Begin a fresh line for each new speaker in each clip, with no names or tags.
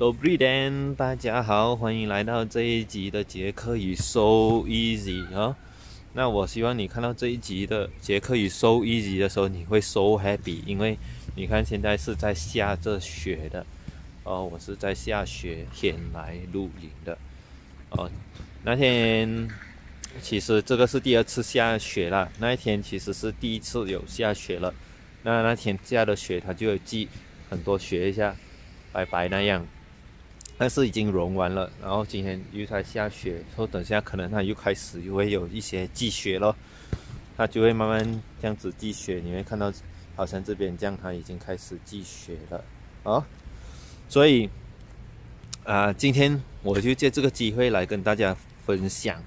都 b r e d e n 大家好，欢迎来到这一集的杰克与 So Easy 啊。那我希望你看到这一集的杰克与 So Easy 的时候，你会 So Happy，因为你看现在是在下着雪的哦，我是在下雪天来露营的哦。那天其实这个是第二次下雪了，那一天其实是第一次有下雪了。那那天下的雪，它就有积很多雪一下，白白那样。但是已经融完了，然后今天又在下雪，说等下可能它又开始又会有一些积雪了，它就会慢慢这样子积雪，你会看到好像这边这样它已经开始积雪了啊，所以啊，今天我就借这个机会来跟大家分享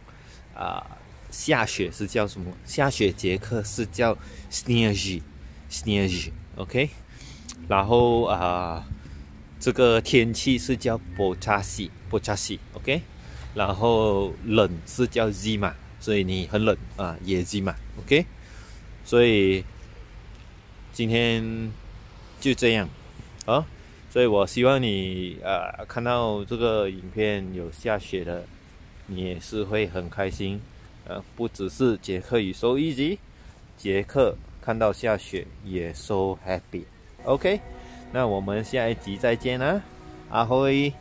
啊，下雪是叫什么？下雪节课是叫 sneeze，sneeze，OK，然后啊。这个天气是叫波查西，波查西，OK，然后冷是叫 Z 嘛，所以你很冷啊，也 Z 嘛，OK，所以今天就这样啊，所以我希望你啊看到这个影片有下雪的，你也是会很开心，呃，不只是杰克与收一集，杰克看到下雪也 so happy，OK。那我们下一集再见啦，阿辉。